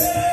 Yeah.